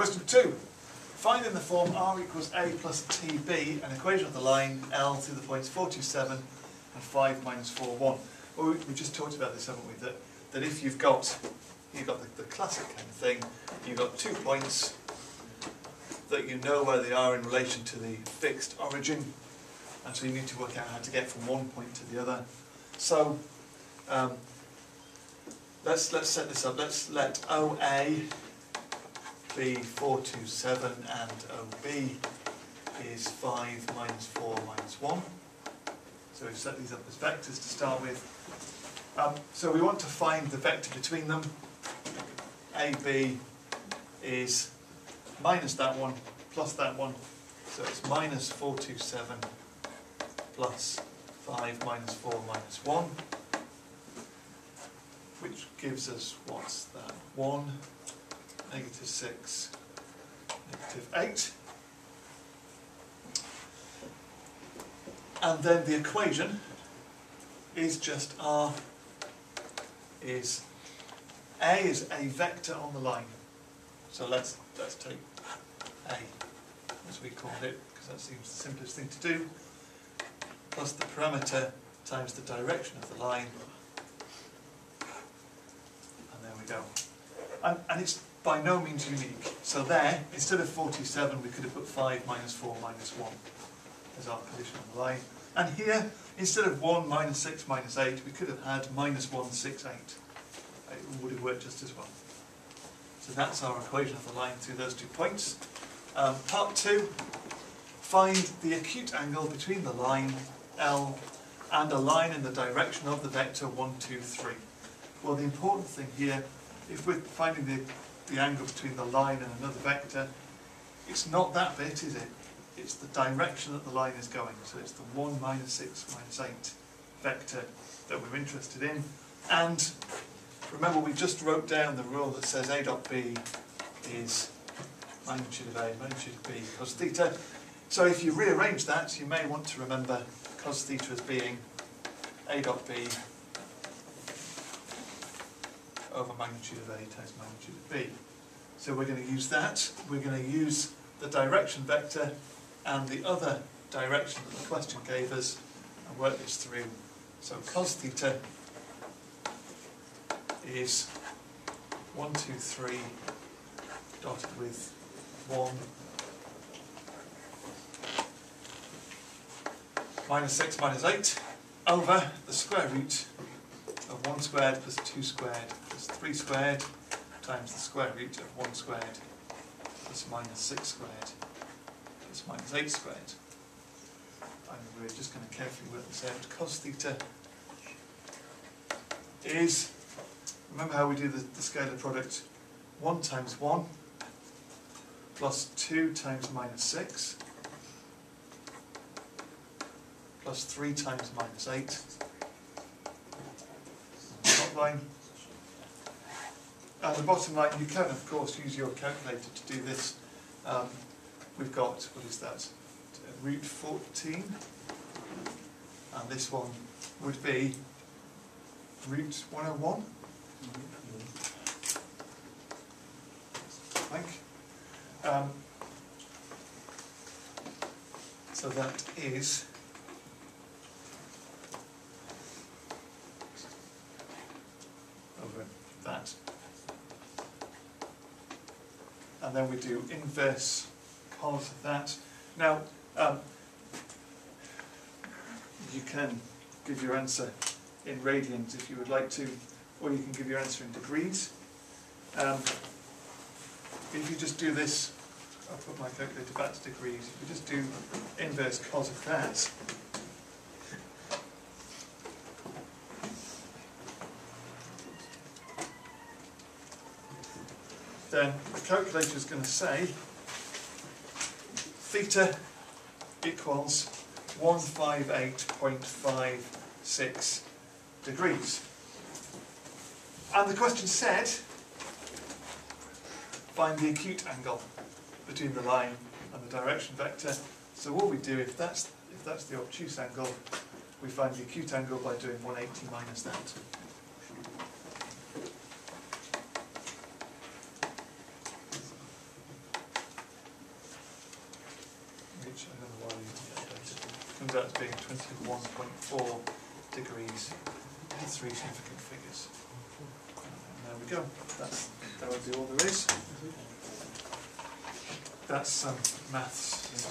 Question two. Find in the form r equals a plus tb an equation of the line L to the points 427 and 5 minus 4, 1. Well, we, we just talked about this, haven't we? That, that if you've got, you've got the, the classic kind of thing, you've got two points that you know where they are in relation to the fixed origin, and so you need to work out how to get from one point to the other. So, um, let's, let's set this up. Let's let OA be 427 and OB is 5 minus 4 minus 1. So we've set these up as vectors to start with. Um, so we want to find the vector between them. AB is minus that one plus that one. So it's minus 427 plus 5 minus 4 minus 1. Which gives us, what's that? 1 negative 6, negative 8. And then the equation is just R is A is a vector on the line. So let's let's take A as we called it, because that seems the simplest thing to do, plus the parameter times the direction of the line. And there we go. And, and it's by no means unique. So there, instead of 47, we could have put 5 minus 4 minus 1 as our position on the line. And here, instead of 1 minus 6 minus 8, we could have had minus 1, 6, 8. It would have worked just as well. So that's our equation of the line through those two points. Um, part 2, find the acute angle between the line L and a line in the direction of the vector 1, 2, 3. Well, the important thing here, if we're finding the the angle between the line and another vector, it's not that bit, is it? It's the direction that the line is going. So it's the 1 minus 6 minus 8 vector that we're interested in. And remember we just wrote down the rule that says A dot B is magnitude of A, magnitude of B, cos theta. So if you rearrange that, you may want to remember cos theta as being A dot B over magnitude of A times magnitude of B. So we're going to use that. We're going to use the direction vector and the other direction that the question gave us and work this through. So cos theta is 1, 2, 3 dotted with 1 minus 6 minus 8 over the square root of 1 squared plus 2 squared 3 squared times the square root of 1 squared plus minus 6 squared plus minus 8 squared. And we're just going to carefully work this out. Cos theta is, remember how we do the, the scalar product, 1 times 1 plus 2 times minus 6 plus 3 times minus 8 top line. And the bottom right, you can of course use your calculator to do this. Um, we've got, what is that, root 14. And this one would be root 101. I think. Um, so that is over that. And then we do inverse cos of that. Now, um, you can give your answer in radians if you would like to, or you can give your answer in degrees. Um, if you just do this, I'll put my calculator back to degrees, if you just do inverse cos of that, then the calculator is going to say theta equals 158.56 degrees. And the question said, find the acute angle between the line and the direction vector. So what we do, if that's, if that's the obtuse angle, we find the acute angle by doing 180 minus that. Comes out as being twenty-one point four degrees, with three significant figures. And there we go, that's, that would be all there is. That's um, maths.